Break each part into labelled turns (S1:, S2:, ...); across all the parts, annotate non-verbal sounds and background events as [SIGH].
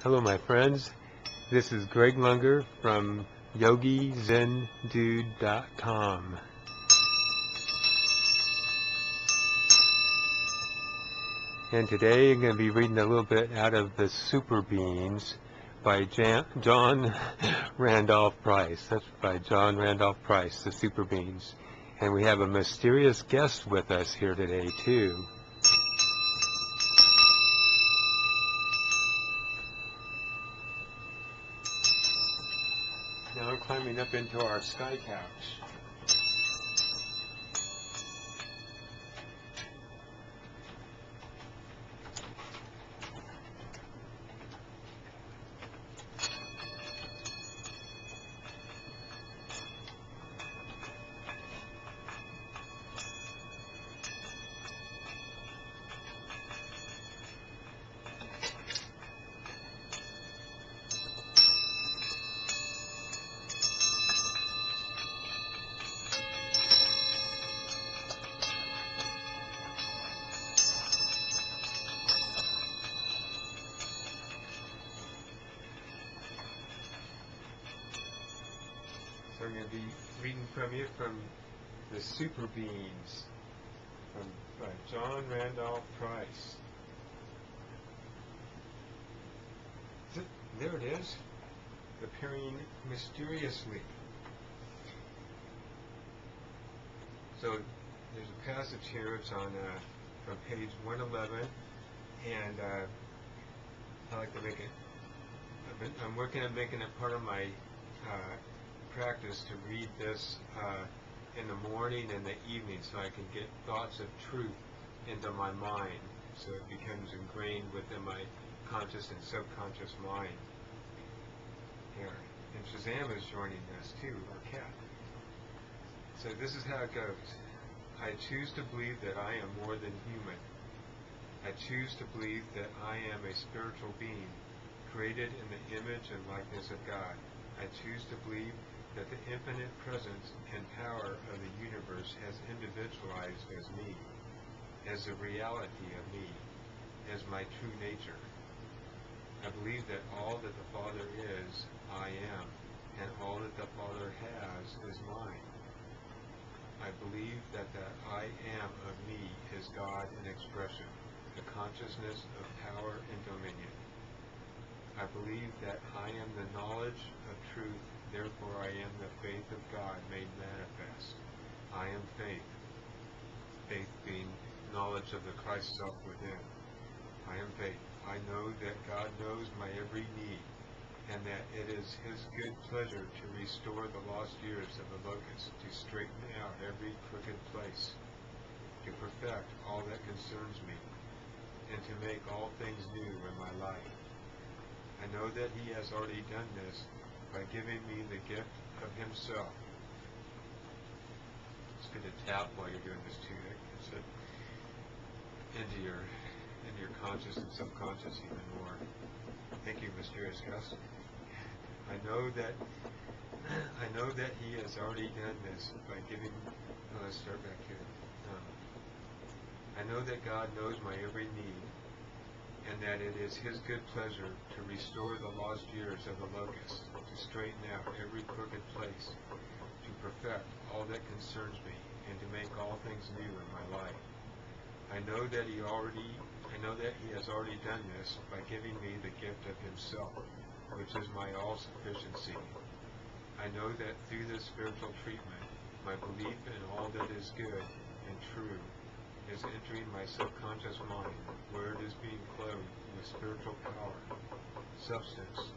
S1: Hello, my friends. This is Greg Lunger from YogiZenDude.com. And today I'm going to be reading a little bit out of the Superbeings by Jan John [LAUGHS] Randolph Price. That's by John Randolph Price, the Superbeings. And we have a mysterious guest with us here today, too. Climbing up into our sky couch. I'm going to be reading from you from the Superbeings from by John Randolph Price. Th- There it is, appearing mysteriously. So there's a passage here. It's on uh, from page 111, and uh, I like to make it. Been, I'm working on making it part of my uh, practice to read this uh, in the morning and the evening so I can get thoughts of truth into my mind so it becomes ingrained within my conscious and subconscious mind. Here. And Shazam is joining us too, our cat. So this is how it goes. I choose to believe that I am more than human. I choose to believe that I am a spiritual being created in the image and likeness of God. I choose to believe that the infinite presence and power of the universe has individualized as me, as the reality of me, as my true nature. I believe that all that the Father is, I am, and all that the Father has is mine. I believe that the I am of me is God in expression, the consciousness of power and dominion. I believe that I am the knowledge of truth Therefore I am the faith of God made manifest. I am faith. Faith being knowledge of the Christ self within. I am faith. I know that God knows my every need, and that it is his good pleasure to restore the lost years of the locust, to straighten out every crooked place, to perfect all that concerns me, and to make all things new in my life. I know that he has already done this by giving me the gift of himself. It's good to tap while you're doing this too. It gets it into your into your conscious and subconscious even more. Thank you, mysterious guest. I know that I know that he has already done this by giving. Oh, let's start back here. Um, I know that God knows my every need and that it is his good pleasure to restore the lost years of the locust, to straighten out every crooked place, to perfect all that concerns me, and to make all things new in my life. I know that he already I know that he has already done this by giving me the gift of himself, which is my all sufficiency. I know that through this spiritual treatment, my belief in all that is good and true is entering my subconscious mind, where it is being clothed with spiritual power, substance,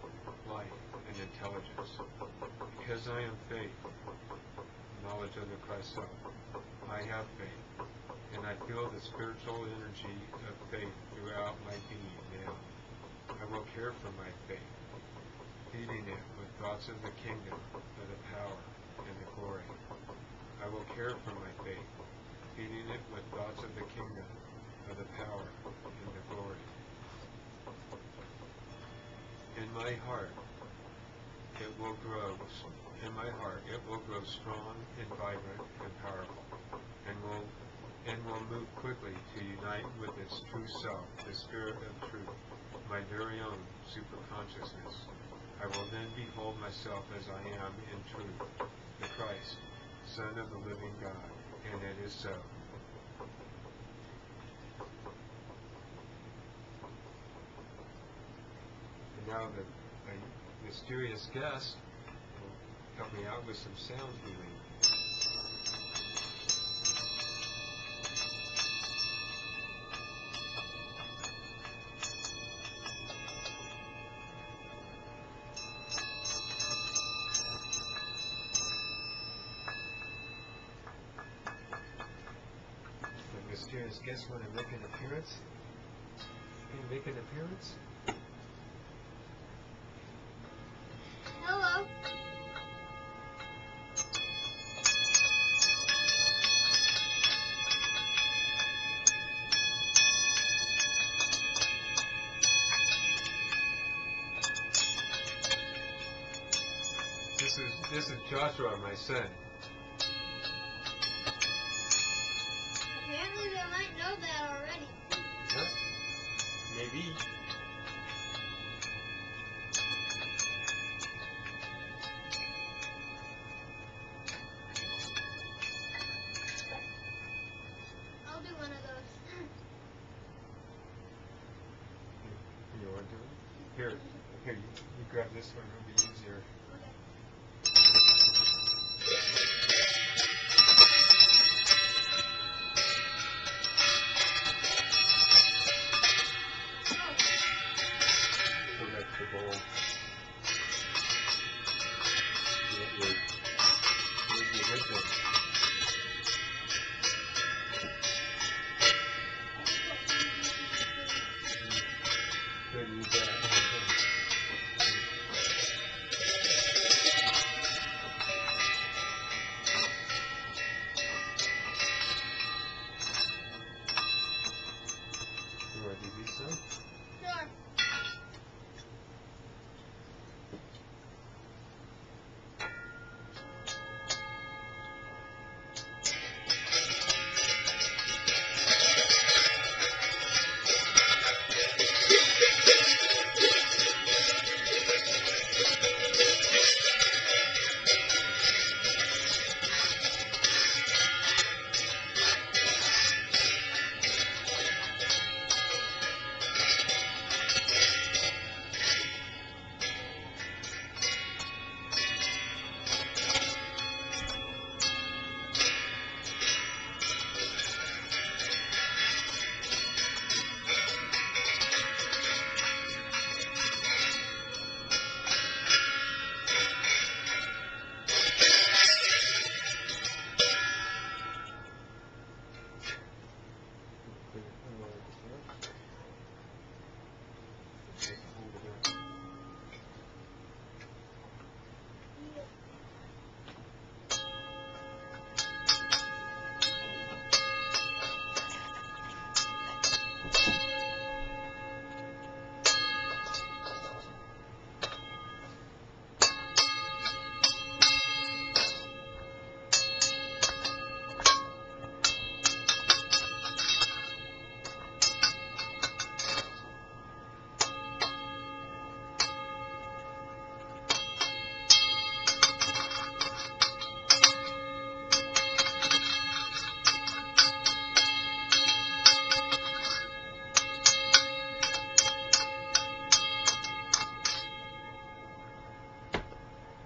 S1: life, and intelligence. Because I am faith, knowledge of the Christ self, I have faith, and I feel the spiritual energy of faith throughout my being now. I will care for my faith, feeding it with thoughts of the kingdom, of the power, and the glory. I will care for my faith, feeding it with thoughts of the kingdom, of the power, and the glory. In my heart, it will grow. In my heart, it will grow strong and vibrant and powerful, and will and will move quickly to unite with its true self, the spirit of truth, my very own super consciousness. I will then behold myself as I am in truth, the Christ, Son of the living God, and it is so. And now the my mysterious guest will help me out with some sound healing. The mysterious guest want to make an appearance? Can you make an appearance?
S2: Hello.
S1: This is this is Joshua, my son.
S2: That already.
S1: Huh? Maybe.
S2: I'll do one of those.
S1: You want to? Here, here. You, you grab this one. It'll be easier.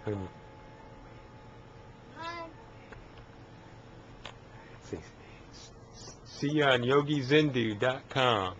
S2: Hi.
S1: see, see you on
S2: yogizendude.com.